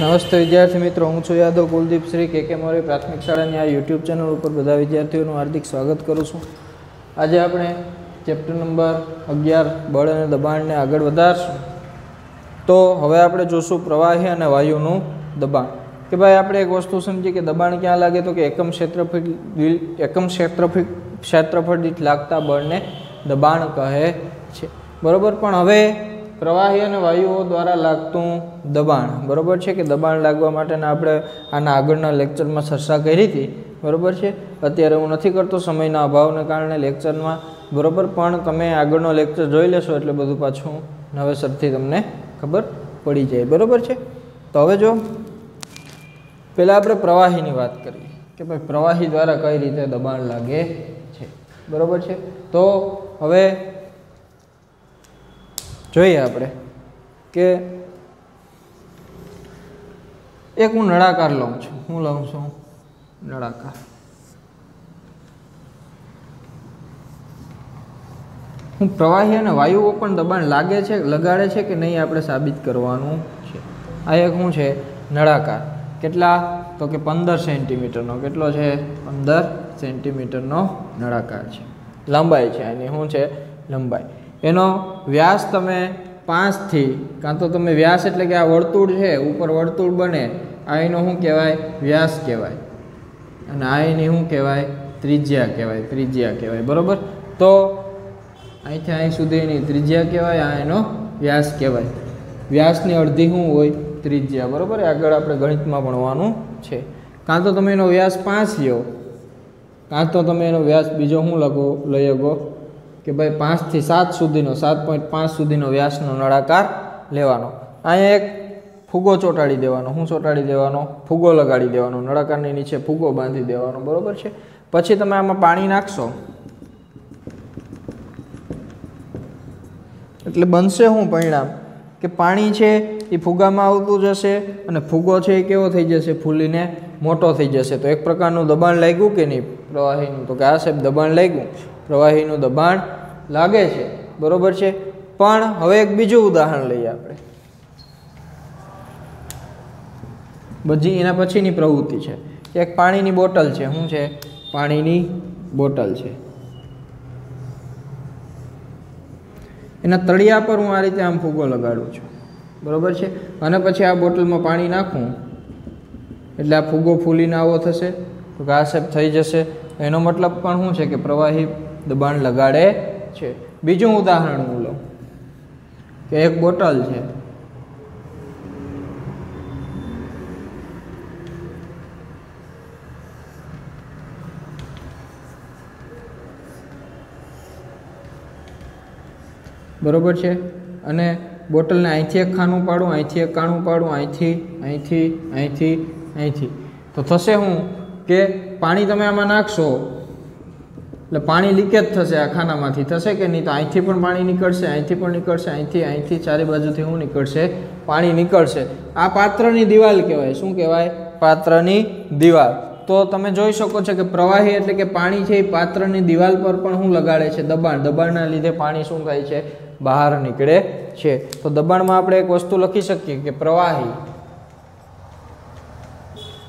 નમસ્તે વિદ્યાર્થી મિત્રો, હું છું યાદવ કુલદીપ શ્રી, કે કે મોરી પ્રાથમિક શાળાની આ યુટ્યુબ ચેનલ ઉપર બધા વિદ્યાર્થીઓનું હાર્દિક સ્વાગત કરું છું. આજે આપણે ચેપ્ટર નંબર અગિયાર, બળ અને દબાણને આગળ વધારશું. તો હવે આપણે જોશું પ્રવાહી અને વાયુનું દબાણ. કે ભાઈ, આપણે એક વસ્તુ સમજીએ કે દબાણ ક્યાં લાગે તો કે એકમ ક્ષેત્રફળ એકમ ક્ષેત્રફળ ક્ષેત્રફળ દીઠ લાગતા બળને દબાણ કહે છે. બરાબર? પણ હવે પ્રવાહી અને વાયુઓ દ્વારા લાગતું દબાણ. બરોબર છે કે દબાણ લાગવા માટેના આપણે આના આગળના લેક્ચરમાં ચર્ચા કરી હતી? બરાબર છે? અત્યારે હું નથી કરતો સમયના અભાવને કારણે લેક્ચરમાં. બરાબર, પણ તમે આગળનો લેક્ચર જોઈ લેશો એટલે બધું પાછું નવેસરથી તમને ખબર પડી જાય. બરાબર છે? તો હવે જો, પહેલાં આપણે પ્રવાહીની વાત કરીએ કે ભાઈ પ્રવાહી દ્વારા કઈ રીતે દબાણ લાગે છે? બરાબર છે? તો હવે જોઈએ આપણે કે એક હું નળાકાર લઉં છું. હું લઉં છું નળાકાર. હું પ્રવાહી અને વાયુઓ પણ દબાણ લાગે છે, લગાડે છે કે નહીં આપણે સાબિત કરવાનું છે. આ એક શું છે નળાકાર. કેટલા? તો કે પંદર સેન્ટીમીટરનો. કેટલો છે? પંદર સેન્ટીમીટરનો નળાકાર છે. લંબાઈ છે એની શું છે લંબાઈ. એનો વ્યાસ તમે પાંચથી, કાં તો તમે વ્યાસ એટલે કે આ વર્તુળ છે, ઉપર વર્તુળ બને આ એનો શું કહેવાય? વ્યાસ કહેવાય. અને આ એની શું કહેવાય? ત્રિજ્યા કહેવાય ત્રિજ્યા કહેવાય. બરાબર? તો અહીંથી અહીં સુધીની ત્રિજ્યા કહેવાય, આ એનો વ્યાસ કહેવાય. વ્યાસની અડધી શું હોય? ત્રિજ્યા. બરાબર? આગળ આપણે ગણિતમાં ભણવાનું છે. કાં તો તમે એનો વ્યાસ પાંચ લ્યો. કાં તો તમે એનો વ્યાસ બીજો શું લખો? લઈ શકો કે ભાઈ પાંચથી સાત સુધીનો, સાત પોઈન્ટ પાંચ સુધીનો વ્યાસનો નળાકાર લેવાનો. અહીંયા એક ફુગો ચોંટાડી દેવાનો. હું ચોંટાડી દેવાનો? ફુગો લગાડી દેવાનો. નળાકારની નીચે ફુગો બાંધી દેવાનો. બરાબર છે? પછી તમે આમાં પાણી નાખશો. એટલે બનશે શું પરિણામ? કે પાણી છે એ ફુગામાં આવતું જશે અને ફુગો છે એ કેવો થઈ જશે? ફૂલીને મોટો થઈ જશે. તો એક પ્રકારનું દબાણ લાગ્યું કે નહીં? પ્રવાહીનું. તો કે આ સાહેબ દબાણ લાગ્યું. પ્રવાહીનું દબાણ લાગે છે. બરોબર છે? પણ હવે એક બીજું ઉદાહરણ લઈએ આપણે. બધી એના પછીની પ્રવૃત્તિ છે. એક પાણીની બોટલ છે. શું છે? પાણીની બોટલ છે. એના તળિયા પર હું આ રીતે આમ ફૂગો લગાડું છું. બરોબર છે? અને પછી આ બોટલમાં પાણી નાખું. એટલે આ ફૂગો ફૂલીને આવો થશે. તો ઘાસેપ થઈ જશે. એનો મતલબ પણ શું છે કે પ્રવાહી દબાણ લગાડે છે. બીજું ઉદાહરણ હું લઉં કે એક બોટલ છે. બરોબર છે? અને બોટલને અહીંથી એક ખાનું પાડું, અહીંથી એક કાણું પાડું, અહીંથી અહીંથી અહીંથી અહીંથી. તો થશે શું કે પાણી તમે આમાં નાખશો એટલે પાણી લીકેજ થશે આ ખાનામાંથી. થશે કે નહીં તો અહીંથી પણ પાણી નીકળશે, અહીંથી પણ નીકળશે, અહીંથી અહીંથી ચારે બાજુથી શું નીકળશે, પાણી નીકળશે. આ પાત્રની દિવાલ કહેવાય. શું કહેવાય? પાત્રની દિવાલ. તો તમે જોઈ શકો છો કે પ્રવાહી એટલે કે પાણી છે એ પાત્રની દિવાલ પર પણ શું લગાડે છે? દબાણ. દબાણના લીધે પાણી શું થાય છે? બહાર નીકળે છે. તો દબાણમાં આપણે એક વસ્તુ લખી શકીએ કે પ્રવાહી.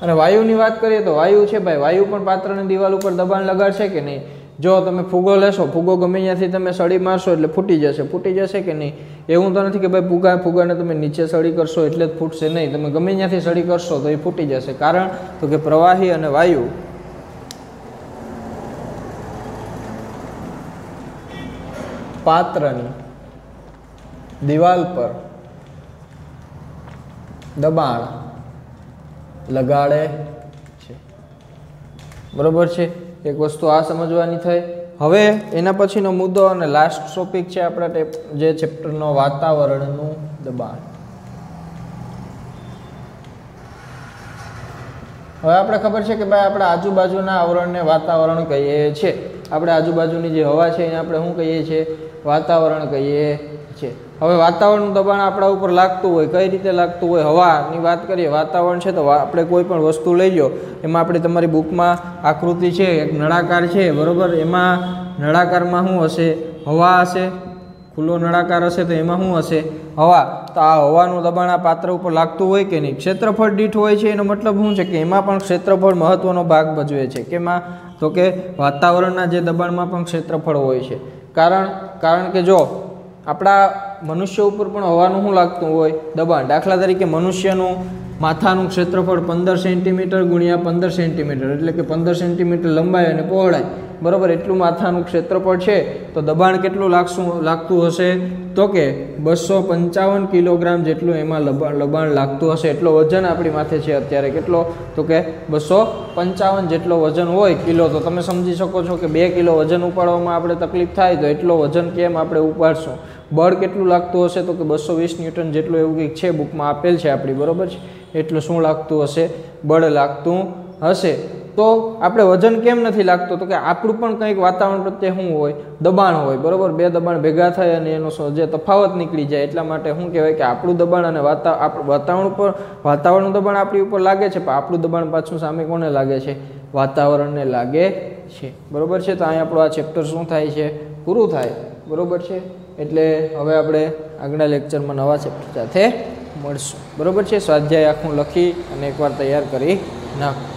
અને વાયુની વાત કરીએ તો વાયુ છે ભાઈ. વાયુ પણ પાત્રની દિવાલ ઉપર દબાણ લગાડશે કે નહીં? જો તમે ફૂગો લેશો, ફૂગો ગમે ત્યાંથી તમે સળી મારશો એટલે ફૂટી જશે. ફૂટી જશે કે નહીં? એવું તો નથી કે ભાઈ ફૂગા, ફૂગાને તમે નીચે સળી કરશો એટલે જ ફૂટશે નહીં. તમે ગમે ત્યાંથી સળી કરશો તો એ ફૂટી જશે. કારણ તો કે પ્રવાહી અને વાયુ પાત્રની દિવાલ પર દબાણ લગાડે છે. બરોબર છે? એક વસ્તુ આ સમજવાની થઈ. હવે એના પછીનો મુદ્દો અને લાસ્ટ ટોપિક છે આપણા જે ચેપ્ટરનો વાતાવરણનું દબાણ. હવે આપણે ખબર છે કે ભાઈ આપણે આજુબાજુના આવરણને વાતાવરણ કહીએ છીએ. આપણે આજુબાજુની જે હવા છે એને આપણે શું કહીએ છીએ? વાતાવરણ કહીએ. હવે વાતાવરણનું દબાણ આપણા ઉપર લાગતું હોય, કઈ રીતે લાગતું હોય, હવાની વાત કરીએ, વાતાવરણ છે તો આપણે કોઈ પણ વસ્તુ લઈ લો એમાં આપણે તમારી બુકમાં આકૃતિ છે, એક નળાકાર છે, બરાબર? એમાં નળાકારમાં શું હશે? હવા હશે? ખુલ્લો નળાકાર હશે તો એમાં શું હશે? હવા. તો આ હવાનું દબાણ આ પાત્ર ઉપર લાગતું હોય કે નહીં? ક્ષેત્રફળ દીઠ હોય છે એનો મતલબ શું છે કે એમાં પણ ક્ષેત્રફળ મહત્વનો ભાગ ભજવે છે. કેમાં તો કે વાતાવરણના જે દબાણમાં પણ ક્ષેત્રફળ હોય છે. કારણ કારણ કે જો આપણા મનુષ્ય ઉપર પણ હવાનું શું લાગતું હોય? દબાણ. દાખલા તરીકે મનુષ્યનું માથાનું ક્ષેત્રફળ પંદર સેન્ટીમીટર ગુણ્યા પંદર સેન્ટીમીટર, એટલે કે પંદર સેન્ટીમીટર લંબાઈ અને પહોળાઈ. બરાબર? એટલું માથાનું ક્ષેત્રફળ છે, તો દબાણ કેટલું લાગશું, લાગતું હશે? તો કે બસો પંચાવન કિલોગ્રામ જેટલું એમાં લબાણ લાગતું હશે. એટલો વજન આપણી માથે છે અત્યારે કેટલો? તો કે બસો પંચાવન જેટલો વજન હોય કિલો. તો તમે સમજી શકો છો કે બે કિલો વજન ઉપાડવામાં આપણે તકલીફ થાય તો એટલો વજન કેમ આપણે ઉપાડશું? બળ કેટલું લાગતું હશે તો કે બસો વીસ ન્યૂટન જેટલું એવું કંઈક છે બુકમાં આપેલ છે આપણી, બરોબર છે? એટલું શું લાગતું હશે? બળ લાગતું હશે. તો આપણે વજન કેમ નથી લાગતું? તો કે આપણું પણ કંઈક વાતાવરણ પ્રત્યે શું હોય? દબાણ હોય, બરાબર? બે દબાણ ભેગા થાય અને એનો જે તફાવત નીકળી જાય, એટલા માટે શું કહેવાય કે આપણું દબાણ અને વાતાવરણ ઉપર, વાતાવરણનું દબાણ આપણી ઉપર લાગે છે, પણ આપણું દબાણ પાછું સામે કોને લાગે છે? વાતાવરણને લાગે છે. બરાબર છે? તો અહીં આપણું આ ચેપ્ટર શું થાય છે? પૂરું થાય. બરોબર છે? એટલે હવે આપણે આગળના લેક્ચરમાં નવા ચેપ્ટર સાથે મળશું. બરાબર છે? સ્વાધ્યાય આખું લખી અને એકવાર તૈયાર કરી નાખો.